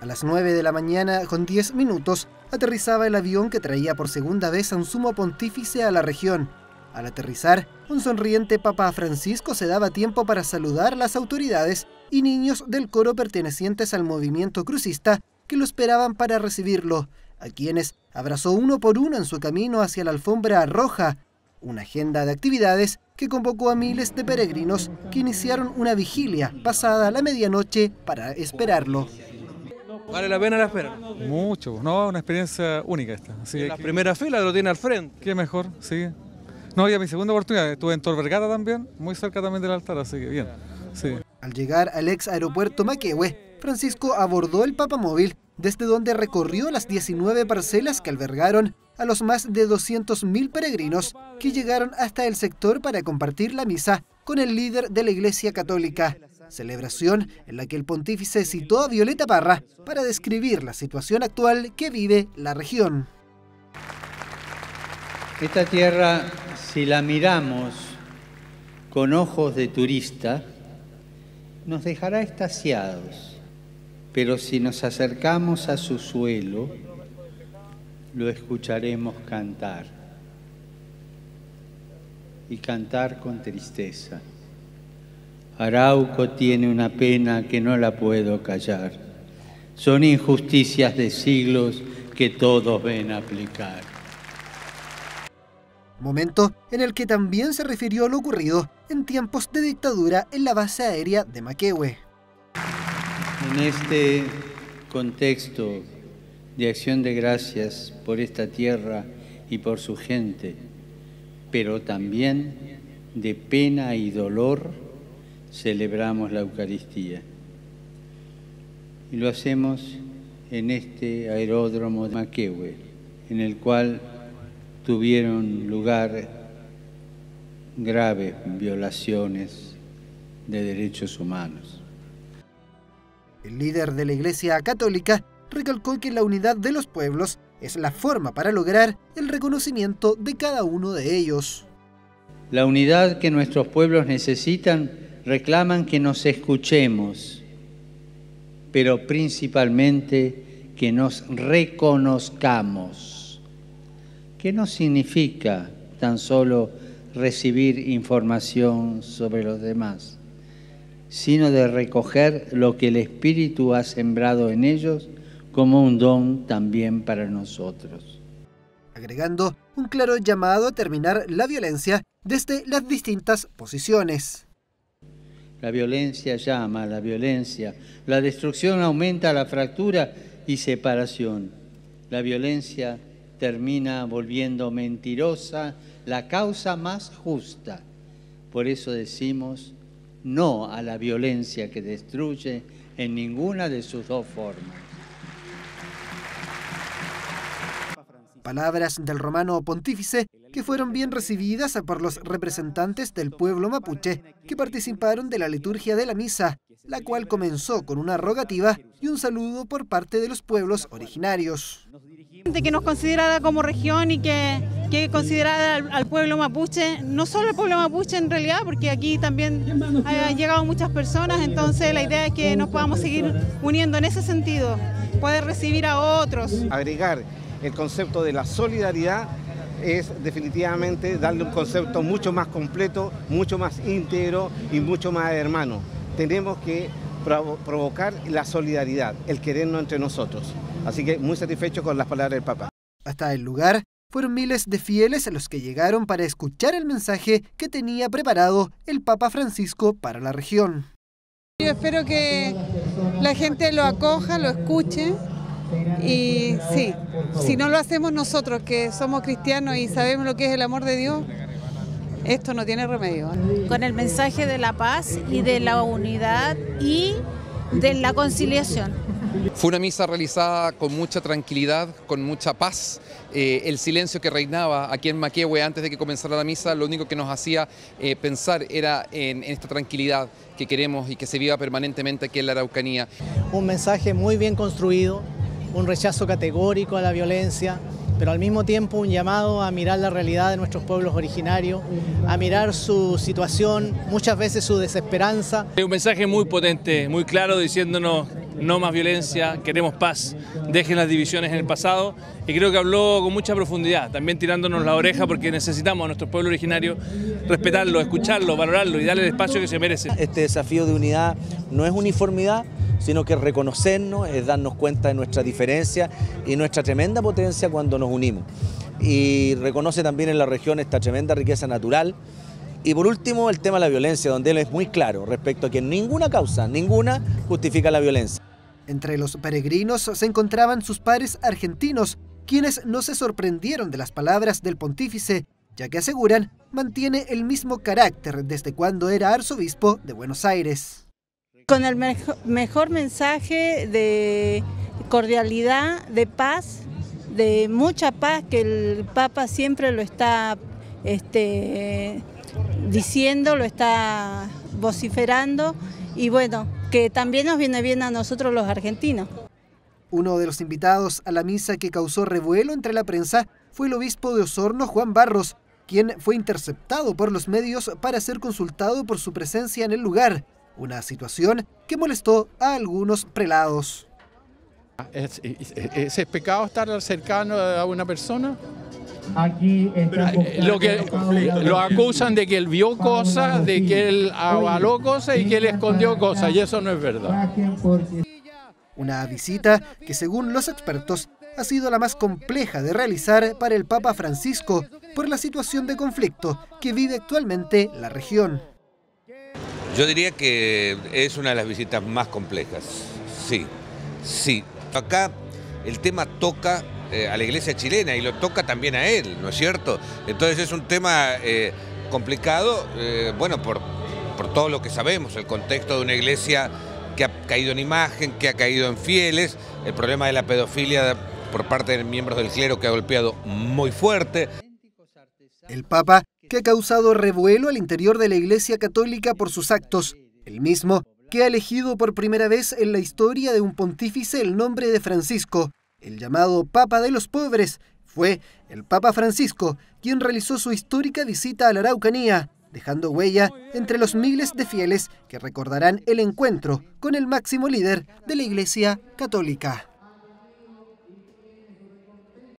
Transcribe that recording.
A las 9 de la mañana, con 10 minutos, aterrizaba el avión que traía por segunda vez a un sumo pontífice a la región. Al aterrizar, un sonriente Papa Francisco se daba tiempo para saludar a las autoridades y niños del coro pertenecientes al movimiento crucista que lo esperaban para recibirlo, a quienes abrazó uno por uno en su camino hacia la alfombra roja, una agenda de actividades que convocó a miles de peregrinos que iniciaron una vigilia pasada la medianoche para esperarlo. ¿Vale la pena la espera? Mucho, no, una experiencia única esta. Así la primera fila lo tiene al frente. Qué mejor, sí. No, ya mi segunda oportunidad, estuve en Torvergata también, muy cerca también del altar, así que bien. Sí. Al llegar al ex aeropuerto Maquehue, Francisco abordó el papamóvil desde donde recorrió las 19 parcelas que albergaron a los más de 200.000 peregrinos que llegaron hasta el sector para compartir la misa con el líder de la Iglesia Católica. Celebración en la que el pontífice citó a Violeta Parra para describir la situación actual que vive la región. Esta tierra, si la miramos con ojos de turista, nos dejará estasiados pero si nos acercamos a su suelo, lo escucharemos cantar. Y cantar con tristeza. Arauco tiene una pena que no la puedo callar. Son injusticias de siglos que todos ven aplicar. Momento en el que también se refirió a lo ocurrido en tiempos de dictadura en la base aérea de Maquehue. En este contexto de acción de gracias por esta tierra y por su gente, pero también de pena y dolor, celebramos la Eucaristía. Y lo hacemos en este aeródromo de Maquehue, en el cual tuvieron lugar graves violaciones de derechos humanos. El líder de la Iglesia Católica recalcó que la unidad de los pueblos es la forma para lograr el reconocimiento de cada uno de ellos. La unidad que nuestros pueblos necesitan reclaman que nos escuchemos, pero principalmente que nos reconozcamos, que no significa tan solo recibir información sobre los demás, sino de recoger lo que el Espíritu ha sembrado en ellos como un don también para nosotros. Agregando un claro llamado a terminar la violencia desde las distintas posiciones. La violencia llama la violencia, la destrucción aumenta la fractura y separación. La violencia termina volviendo mentirosa la causa más justa. Por eso decimos, no a la violencia que destruye en ninguna de sus dos formas. Palabras del romano pontífice que fueron bien recibidas por los representantes del pueblo mapuche que participaron de la liturgia de la misa, la cual comenzó con una rogativa y un saludo por parte de los pueblos originarios. De que nos considerara como región y que, que considerara al, pueblo mapuche, no solo el pueblo mapuche en realidad, porque aquí también han llegado muchas personas, entonces la idea es que nos podamos seguir uniendo en ese sentido, poder recibir a otros. Agregar el concepto de la solidaridad es definitivamente darle un concepto mucho más completo, mucho más íntegro y mucho más hermano. Tenemos que provocar la solidaridad, el querernos entre nosotros. Así que muy satisfecho con las palabras del Papa. Hasta el lugar fueron miles de fieles los que llegaron para escuchar el mensaje que tenía preparado el Papa Francisco para la región. Yo espero que la gente lo acoja, lo escuche y sí, si no lo hacemos nosotros que somos cristianos y sabemos lo que es el amor de Dios, esto no tiene remedio. Con el mensaje de la paz y de la unidad y de la conciliación. Fue una misa realizada con mucha tranquilidad, con mucha paz. Eh, el silencio que reinaba aquí en Maquehue antes de que comenzara la misa, lo único que nos hacía eh, pensar era en, en, esta tranquilidad que queremos y que se viva permanentemente aquí en la Araucanía. Un mensaje muy bien construido, un rechazo categórico a la violencia, pero al mismo tiempo un llamado a mirar la realidad de nuestros pueblos originarios, a mirar su situación, muchas veces su desesperanza. Es un mensaje muy potente, muy claro, diciéndonos no más violencia, queremos paz, dejen las divisiones en el pasado y creo que habló con mucha profundidad, también tirándonos la oreja porque necesitamos a nuestro pueblo originario respetarlo, escucharlo, valorarlo y darle el espacio que se merece. Este desafío de unidad no es uniformidad, sino que reconocernos, es darnos cuenta de nuestra diferencia y nuestra tremenda potencia cuando nos unimos. Y reconoce también en la región esta tremenda riqueza natural. Y por último, el tema de la violencia, donde él es muy claro respecto a que ninguna causa, ninguna justifica la violencia. Entre los peregrinos se encontraban sus pares argentinos, quienes no se sorprendieron de las palabras del pontífice, ya que aseguran mantiene el mismo carácter desde cuando era arzobispo de Buenos Aires con el mejor, mensaje de cordialidad, de paz, de mucha paz que el Papa siempre lo está este, diciendo, lo está vociferando y bueno, que también nos viene bien a nosotros los argentinos. Uno de los invitados a la misa que causó revuelo entre la prensa fue el obispo de Osorno, Juan Barros, quien fue interceptado por los medios para ser consultado por su presencia en el lugar una situación que molestó a algunos prelados. ¿Es, es, pecado estar cercano a una persona? Aquí eh, lo que lo acusan de que él vio cosas, de que él avaló cosas y que él escondió cosas, y eso no es verdad. Una visita que según los expertos ha sido la más compleja de realizar para el Papa Francisco por la situación de conflicto que vive actualmente la región. Yo diría que es una de las visitas más complejas, sí, sí. Acá el tema toca eh, a la iglesia chilena y lo toca también a él, ¿no es cierto? Entonces es un tema eh, complicado, eh, bueno, por, por todo lo que sabemos, el contexto de una iglesia que ha caído en imagen, que ha caído en fieles, el problema de la pedofilia por parte de miembros del clero que ha golpeado muy fuerte. El Papa que ha causado revuelo al interior de la Iglesia Católica por sus actos, el mismo que ha elegido por primera vez en la historia de un pontífice el nombre de Francisco, el llamado Papa de los Pobres, fue el Papa Francisco quien realizó su histórica visita a la Araucanía, dejando huella entre los miles de fieles que recordarán el encuentro con el máximo líder de la Iglesia Católica.